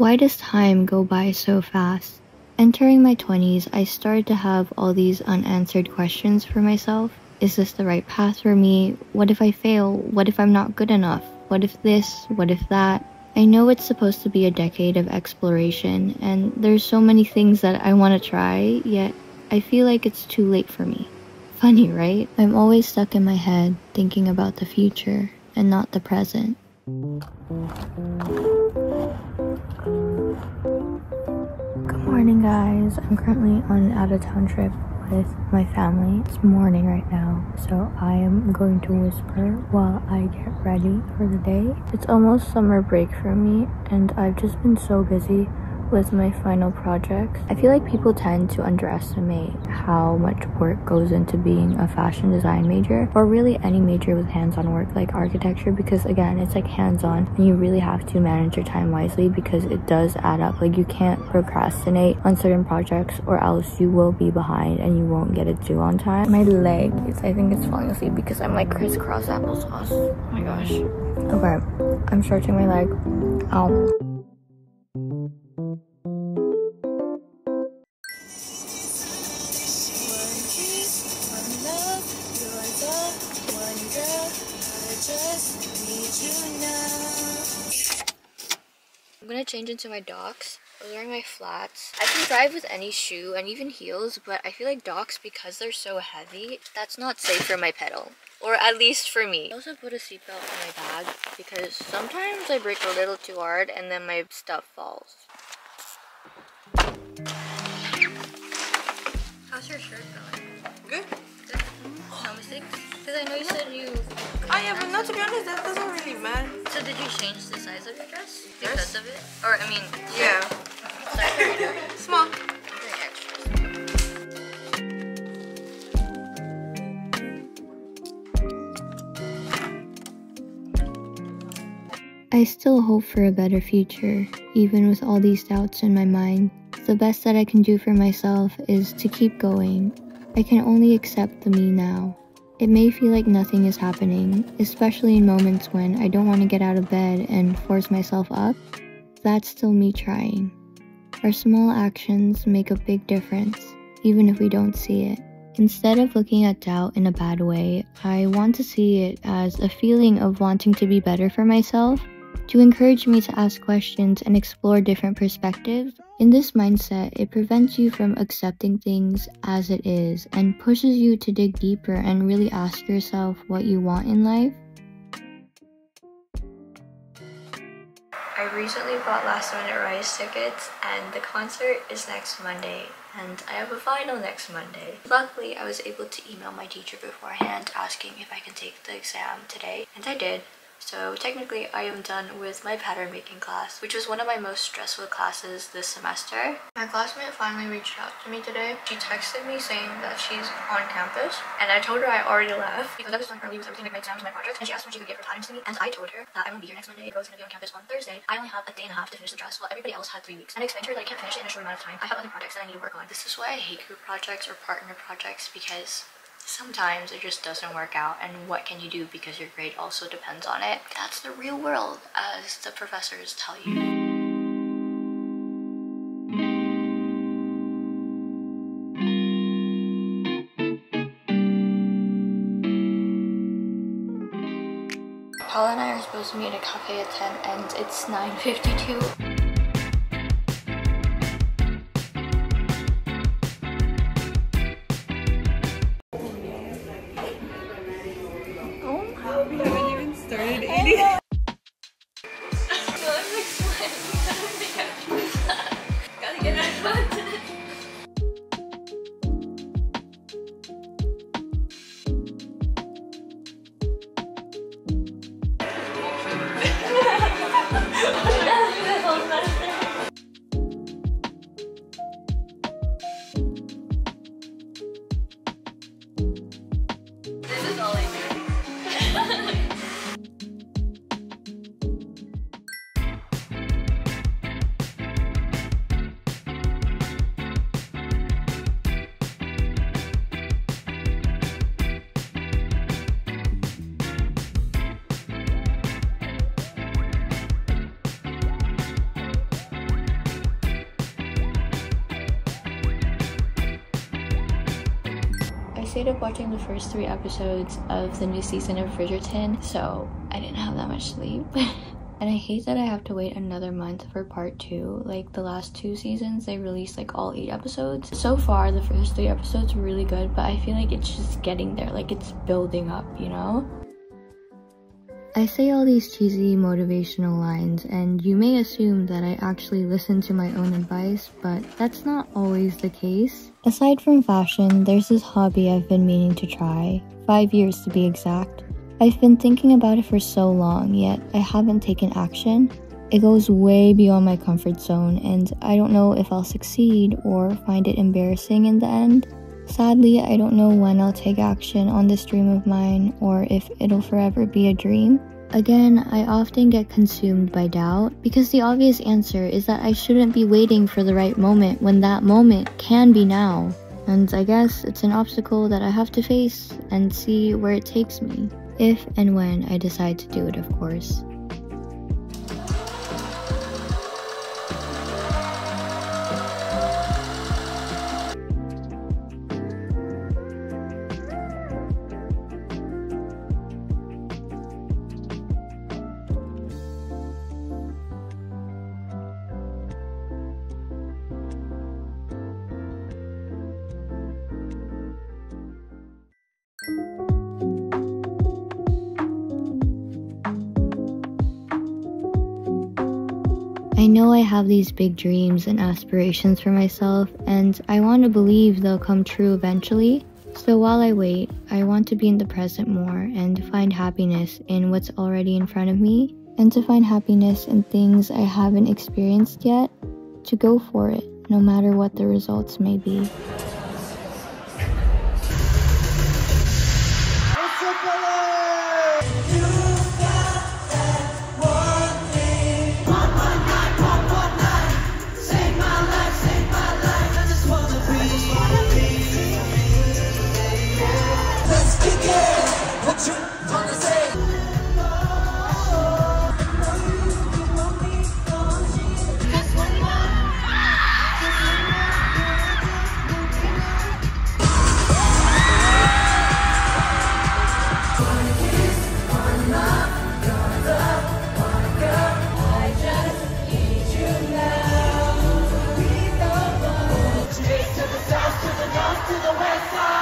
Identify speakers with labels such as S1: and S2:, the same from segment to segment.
S1: Why does time go by so fast? Entering my 20s, I started to have all these unanswered questions for myself. Is this the right path for me? What if I fail? What if I'm not good enough? What if this? What if that? I know it's supposed to be a decade of exploration, and there's so many things that I want to try, yet I feel like it's too late for me. Funny, right? I'm always stuck in my head thinking about the future and not the present. Good morning, guys. I'm currently on an out of town trip with my family. It's morning right now, so I am going to whisper while I get ready for the day. It's almost summer break for me, and I've just been so busy with my final project. I feel like people tend to underestimate how much work goes into being a fashion design major or really any major with hands-on work like architecture because again it's like hands-on and you really have to manage your time wisely because it does add up like you can't procrastinate on certain projects or else you will be behind and you won't get it due on time. My leg is I think it's falling asleep because I'm like crisscross applesauce. Oh my gosh. Okay, I'm stretching my leg. Ow. I'm gonna change into my docs. I was wearing my flats. I can drive with any shoe and even heels, but I feel like docs, because they're so heavy, that's not safe for my pedal. Or at least for me. I also put a seatbelt in my bag because sometimes I brake a little too hard and then my stuff falls. How's your shirt going?
S2: Good.
S1: Good? No mistakes? Because I know you said you...
S2: Oh yeah, but not to be honest, that doesn't really matter.
S1: So did you change the size of your dress?
S2: Yes.
S1: Because of it? Or, I mean...
S2: Yeah.
S1: Size are you doing?
S2: Small.
S1: I still hope for a better future, even with all these doubts in my mind. The best that I can do for myself is to keep going. I can only accept the me now. It may feel like nothing is happening, especially in moments when I don't want to get out of bed and force myself up. That's still me trying. Our small actions make a big difference, even if we don't see it. Instead of looking at doubt in a bad way, I want to see it as a feeling of wanting to be better for myself, to encourage me to ask questions and explore different perspectives. In this mindset, it prevents you from accepting things as it is and pushes you to dig deeper and really ask yourself what you want in life. I recently bought last minute RIIZE tickets and the concert is next Monday and I have a final next Monday. Luckily, I was able to email my teacher beforehand asking if I can take the exam today and I did. So technically I am done with my pattern making class, which was one of my most stressful classes this semester. My classmate finally reached out to me today. She texted me saying that she's on campus and I told her I already left because I was done early with everything like my exams and my projects and she asked when she could get her times to me and I told her that I won't be here next Monday. I was going to be on campus on Thursday. I only have a day and a half to finish the dress while everybody else had three weeks. And I explained to her that I can't finish it in a short amount of time. I have other projects that I need to work on. This is why I hate group projects or partner projects because sometimes it just doesn't work out and what can you do because your grade also depends on it? That's the real world as the professors tell you. Paula and I are supposed to meet at a cafe at 10 and it's 9.52 stayed up watching the first three episodes of the new season of Bridgerton, so I didn't have that much sleep. And I hate that I have to wait another month for part two. Like the last two seasons, they released like all eight episodes. So far, the first three episodes were really good, but I feel like it's just getting there. Like it's building up, you know? I say all these cheesy motivational lines, and you may assume that I actually listen to my own advice, but that's not always the case. Aside from fashion, there's this hobby I've been meaning to try. Five years to be exact. I've been thinking about it for so long, yet I haven't taken action. It goes way beyond my comfort zone, and I don't know if I'll succeed or find it embarrassing in the end. Sadly, I don't know when I'll take action on this dream of mine or if it'll forever be a dream. Again, I often get consumed by doubt because the obvious answer is that I shouldn't be waiting for the right moment when that moment can be now. And I guess it's an obstacle that I have to face and see where it takes me if and when I decide to do it, of course. I know I have these big dreams and aspirations for myself, and I want to believe they'll come true eventually. So while I wait, I want to be in the present more and find happiness in what's already in front of me, and to find happiness in things I haven't experienced yet, to go for it, no matter what the results may be.
S2: Something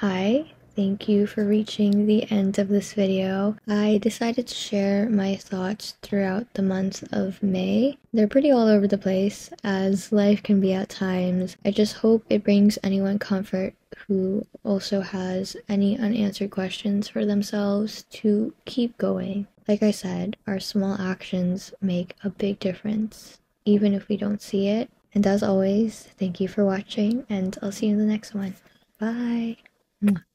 S1: Hi, thank you for reaching the end of this video. I decided to share my thoughts throughout the month of May. They're pretty all over the place, as life can be at times. I just hope it brings anyone comfort who also has any unanswered questions for themselves to keep going. Like I said, our small actions make a big difference, even if we don't see it. And as always, thank you for watching, and I'll see you in the next one. Bye. Mwah.